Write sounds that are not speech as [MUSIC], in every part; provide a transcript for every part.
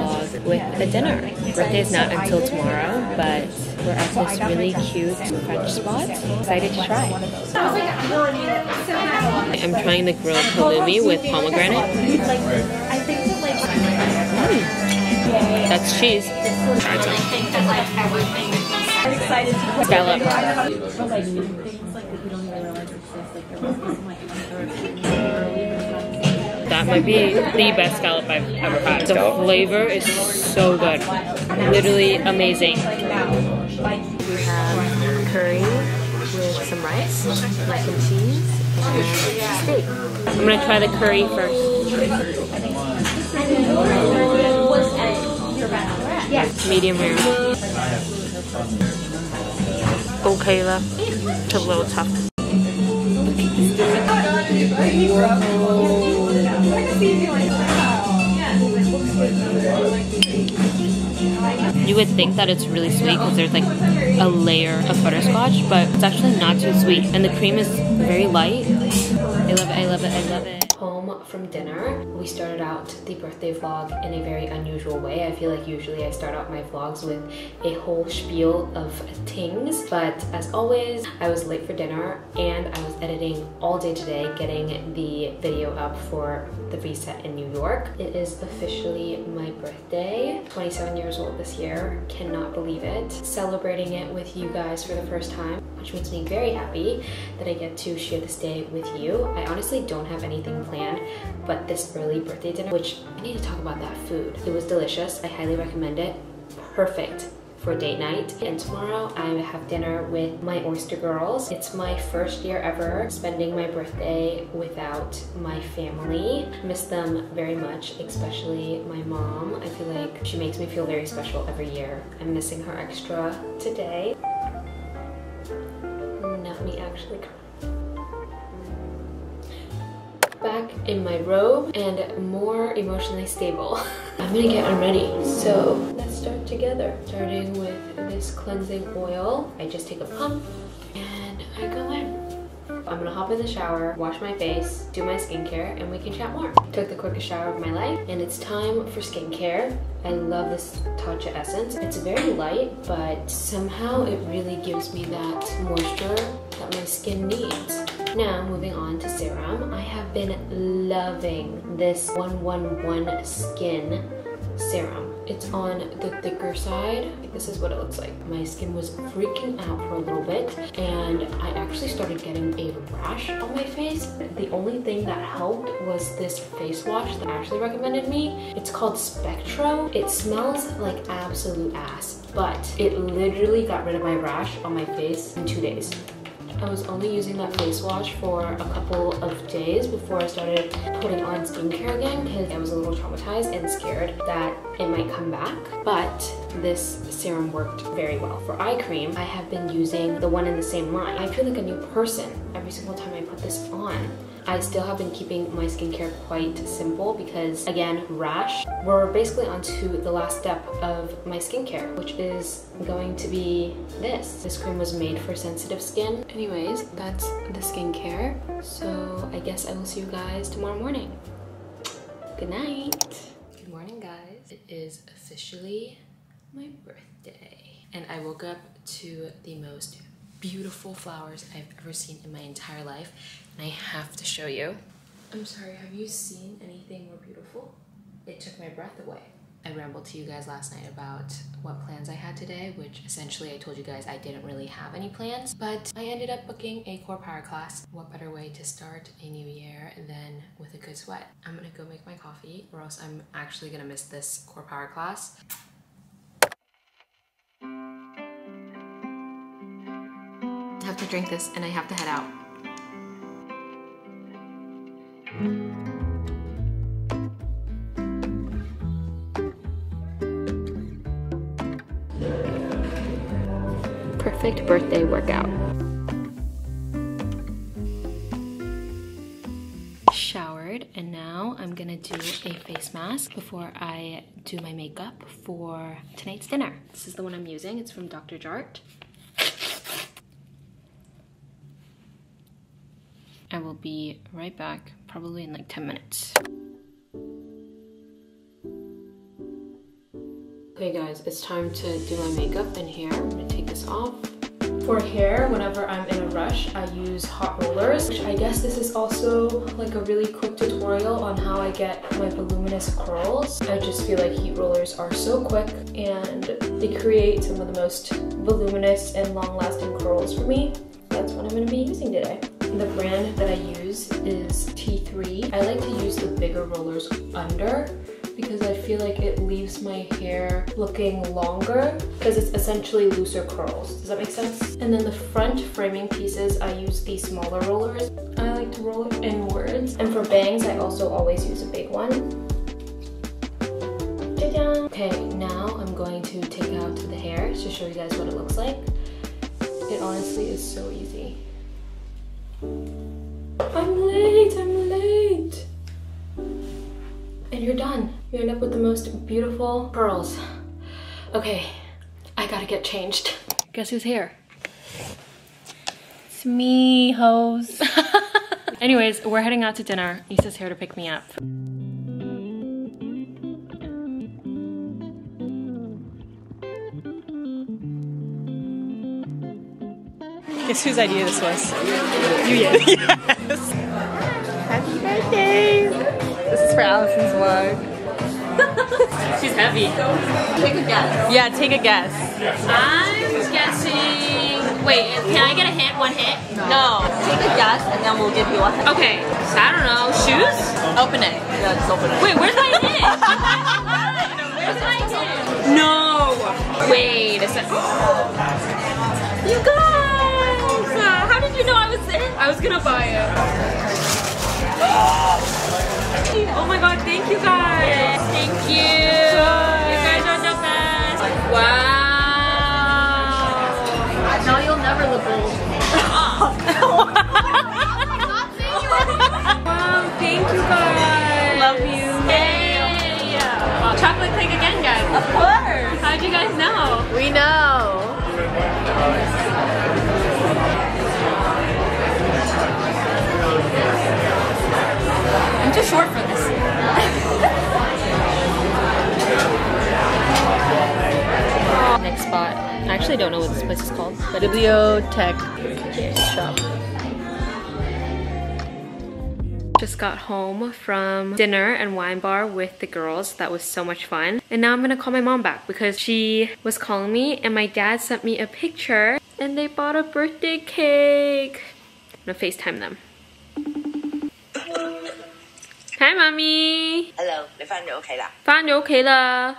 starting off the birthday vlog with a dinner. Birthday is not until tomorrow, but we're at this really cute French spot. Excited to try. I'm trying the grilled halloumi with pomegranate. Mm. That's cheese. Scallop. That might be the best scallop I've ever had. The flavor is so good. Literally amazing. We have curry with some rice, mac and cheese, and steak. I'm gonna try the curry first. Medium rare. Okay, love. It's a little tough. You would think that it's really sweet because there's like a layer of butterscotch, but it's actually not too sweet. And the cream is very light. I love it, I love it, I love it from dinner. We started out the birthday vlog in a very unusual way. I feel like usually I start out my vlogs with a whole spiel of things, but as always, I was late for dinner and I was editing all day today, getting the video up for the reset in New York. It is officially my birthday, 27 years old this year. Cannot believe it. Celebrating it with you guys for the first time, which makes me very happy that I get to share this day with you. I honestly don't have anything planned, but this early birthday dinner, which I need to talk about that food. It was delicious. I highly recommend it. Perfect for date night. And tomorrow I have dinner with my Oyster Girls. It's my first year ever spending my birthday without my family. Miss them very much, especially my mom. I feel like she makes me feel very special every year. I'm missing her extra today. Actually back in my robe and more emotionally stable. [LAUGHS] I'm gonna get ready. So let's start together. Starting with this cleansing oil. I just take a pump and I go. I'm gonna hop in the shower, wash my face, do my skincare, and we can chat more. Took the quickest shower of my life, and it's time for skincare. I love this Tatcha Essence. It's very light, but somehow it really gives me that moisture that my skin needs. Now, moving on to serum. I have been loving this 111 Skin serum. It's on the thicker side. This is what it looks like. My skin was freaking out for a little bit and I actually started getting a rash on my face. The only thing that helped was this face wash that Ashley recommended me. It's called Spectro. It smells like absolute ass, but it literally got rid of my rash on my face in two days. I was only using that face wash for a couple of days before I started putting on skincare again because I was a little traumatized and scared that it might come back. But this serum worked very well. For eye cream, I have been using the one in the same line. I feel like a new person every single time I put this on. I still have been keeping my skincare quite simple because again, rash. We're basically onto the last step of my skincare, which is going to be this. This cream was made for sensitive skin. Anyways, that's the skincare. So I guess I will see you guys tomorrow morning. Good night. Good morning, guys. It is officially my birthday. And I woke up to the most beautiful flowers I've ever seen in my entire life. And I have to show you. I'm sorry, have you seen anything more beautiful? It took my breath away. I rambled to you guys last night about what plans I had today, which essentially I told you guys I didn't really have any plans, but I ended up booking a core power class. What better way to start a new year than with a good sweat? I'm gonna go make my coffee or else I'm actually gonna miss this core power class. To drink this and I have to head out. Perfect birthday workout. Showered and now I'm gonna do a face mask before I do my makeup for tonight's dinner. This is the one I'm using, it's from Dr. Jart. I will be right back, probably in like 10 minutes. Okay guys, it's time to do my makeup and hair. I'm gonna take this off. For hair, whenever I'm in a rush, I use hot rollers, which I guess this is also like a really quick tutorial on how I get my voluminous curls. I just feel like heat rollers are so quick and they create some of the most voluminous and long-lasting curls for me. That's what I'm gonna be using today. The brand that I use is T3. I like to use the bigger rollers under because I feel like it leaves my hair looking longer because it's essentially looser curls. Does that make sense? And then the front framing pieces, I use these smaller rollers. I like to roll it inwards. And for bangs, I also always use a big one. Okay, now I'm going to take out the hair to show you guys what it looks like. It honestly is so easy. I'm late, I'm late. And you're done. You end up with the most beautiful curls. Okay, I gotta get changed. Guess who's here? It's me, hoes. [LAUGHS] Anyways, we're heading out to dinner. Issa's here to pick me up. Guess whose idea this was? You, [LAUGHS] yes. For Allison's vlog. [LAUGHS] She's heavy. Take a guess. Yeah, take a guess. I'm guessing. Wait, can I get a hint? One hint? No. Take a guess, and then we'll give you a hint. Okay, so I don't know. Shoes? Open it. Yeah, just open it. Wait, where's my hint? [LAUGHS] where's my hint? No. Wait a second. [GASPS] You guys! Uh, how did you know I was in? I was gonna buy it. [GASPS] [GASPS] Oh my god, thank you guys. Thank you. You guys are the best. Wow. Now you'll never look old. Wow, thank you guys. Love you. Yay. Chocolate cake again, guys. Of course. How'd you guys know? We know. Too short for this. [LAUGHS] Next spot. I actually don't know what this place is called, but Bibliotech shop. Just got home from dinner and wine bar with the girls. That was so much fun. And now I'm gonna call my mom back because she was calling me and my dad sent me a picture and they bought a birthday cake. I'm gonna FaceTime them. Hi, mommy. Hello，你翻咗屋企啦？翻咗屋企啦。啊，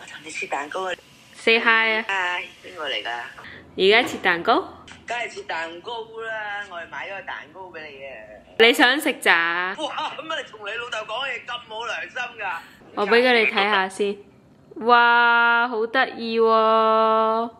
我同你切蛋糕啊！Say hi 啊！嗨，邊個嚟㗎？而家切蛋糕，梗係切蛋糕啦！我哋買咗個蛋糕俾你嘅。你想食咋？哇！咁啊，你同你老豆講嘢咁冇良心㗎？[LAUGHS] 我俾佢哋睇下先。哇，好得意喎！係啊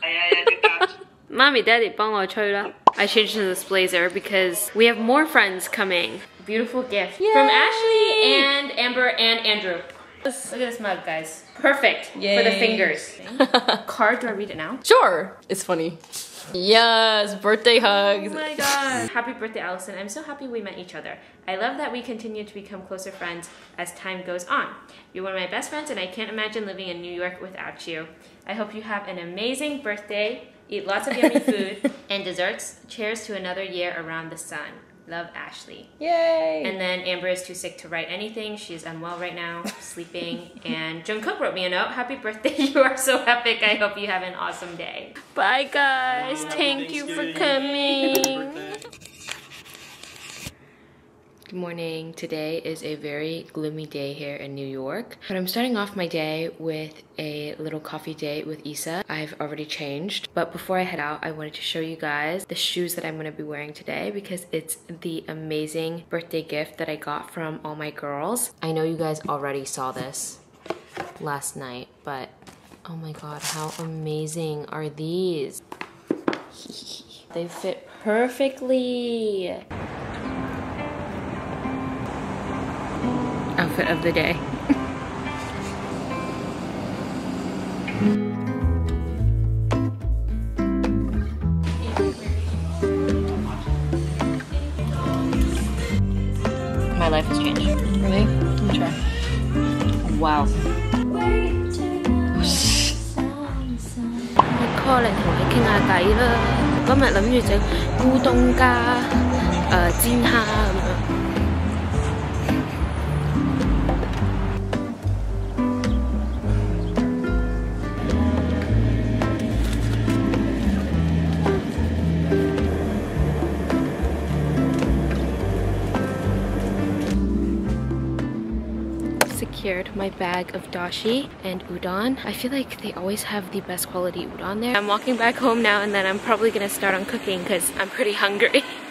係啊，隻夾 [LAUGHS] 媽咪、爹哋幫我吹啦。I changed to this blazer because we have more friends coming. Beautiful gift from Ashley and Amber and Andrew. Look at this mug, guys. Perfect for the Yay. fingers. [LAUGHS] Card, do I read it now? Sure. It's funny. Yes, birthday hugs. Oh my god. Happy birthday, Allison. I'm so happy we met each other. I love that we continue to become closer friends as time goes on. You're one of my best friends, and I can't imagine living in New York without you. I hope you have an amazing birthday, eat lots of yummy [LAUGHS] food and desserts. Cheers to another year around the sun. Love, Ashley. Yay. And then Amber is too sick to write anything. She's unwell right now, sleeping. [LAUGHS] And Jungkook wrote me a note. Happy birthday. [LAUGHS] You are so epic. I hope you have an awesome day. Bye, guys. Thank you for coming. Good morning. Today is a very gloomy day here in New York, but I'm starting off my day with a little coffee date with Issa. I've already changed, but before I head out, I wanted to show you guys the shoes that I'm going to be wearing today because it's the amazing birthday gift that I got from all my girls. I know you guys already saw this last night, but oh my god, how amazing are these? [LAUGHS] they fit perfectly. outfit of the day. My life has changed. Really? Let me try. Wow. call 嚟同你倾下偈啦。今日谂住整乌冬加诶、呃煎虾咁样。 My bag of dashi and udon. I feel like they always have the best quality udon there. I'm walking back home now and then I'm probably gonna start on cooking because I'm pretty hungry. [LAUGHS]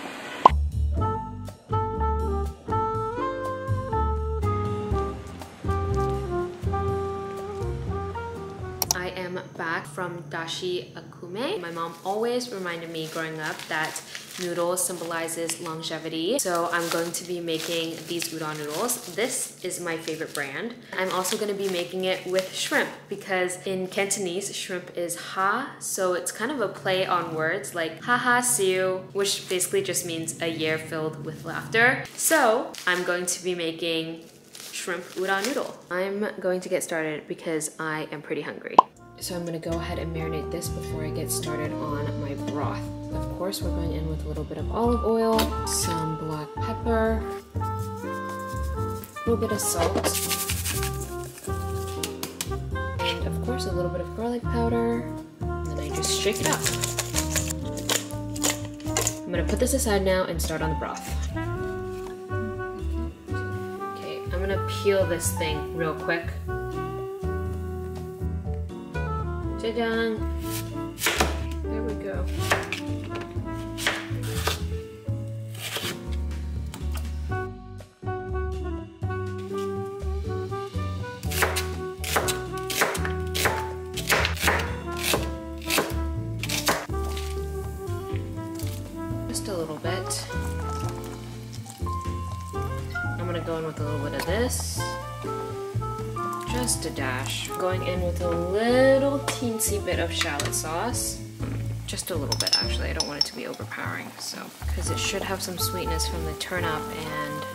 from Dashi Okume. My mom always reminded me growing up that noodles symbolizes longevity. So I'm going to be making these udon noodles. This is my favorite brand. I'm also going to be making it with shrimp because in Cantonese, shrimp is ha. So it's kind of a play on words like ha ha siu, which basically just means a year filled with laughter. So I'm going to be making shrimp udon noodle. I'm going to get started because I am pretty hungry. So I'm gonna go ahead and marinate this before I get started on my broth. Of course, we're going in with a little bit of olive oil, some black pepper, a little bit of salt, and of course a little bit of garlic powder, and then I just shake it up. I'm gonna put this aside now and start on the broth. Okay, I'm gonna peel this thing real quick. Jajang! There we go. Just a dash. Going in with a little teensy bit of shallot sauce. Just a little bit actually, I don't want it to be overpowering, so. Because it should have some sweetness from the turnip and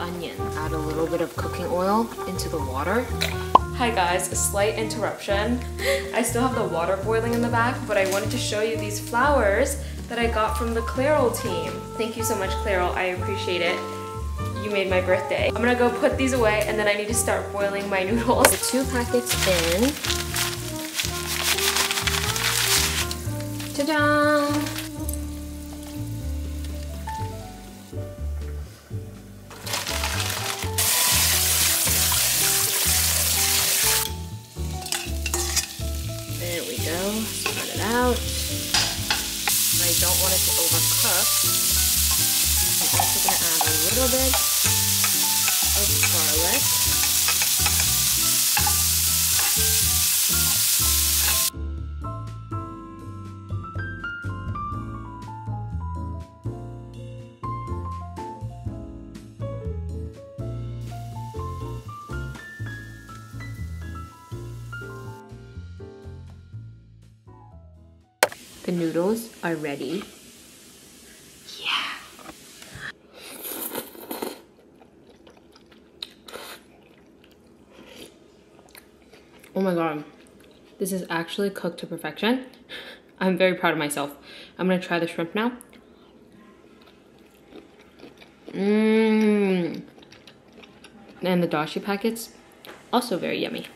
onion. Add a little bit of cooking oil into the water. Hi guys, a slight interruption. I still have the water boiling in the back, but I wanted to show you these flowers that I got from the Clairol team. Thank you so much, Clairol. I appreciate it. You made my birthday. I'm gonna go put these away and then I need to start boiling my [LAUGHS] noodles. Two packets in. Ta-da! There we go. Spread it out. I don't want it to overcook. Little bit of garlic. The noodles are ready. Oh my god. This is actually cooked to perfection. [LAUGHS] I'm very proud of myself. I'm gonna try the shrimp now. Mmm. And the dashi packets, also very yummy.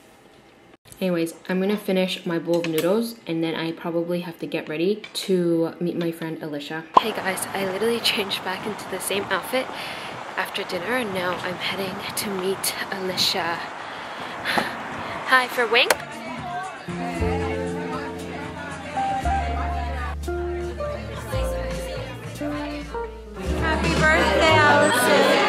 Anyways, I'm gonna finish my bowl of noodles and then I probably have to get ready to meet my friend Alicia. Hey guys, I literally changed back into the same outfit after dinner and now I'm heading to meet Alicia. Hi for wing. Happy birthday, Allison.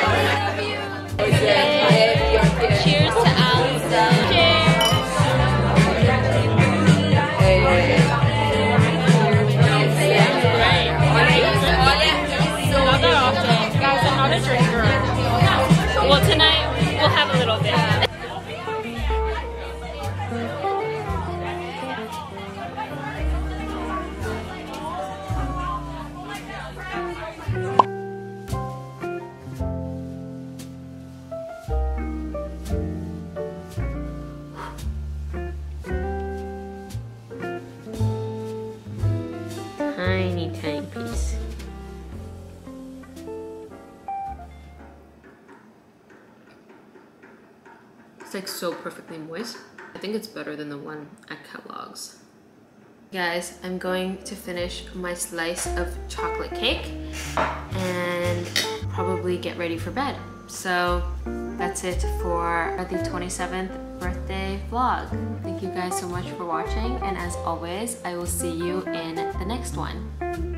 It's like so perfectly moist. I think it's better than the one at Kellogg's. Guys, I'm going to finish my slice of chocolate cake and probably get ready for bed. So that's it for the 27th birthday vlog. Thank you guys so much for watching and as always, I will see you in the next one.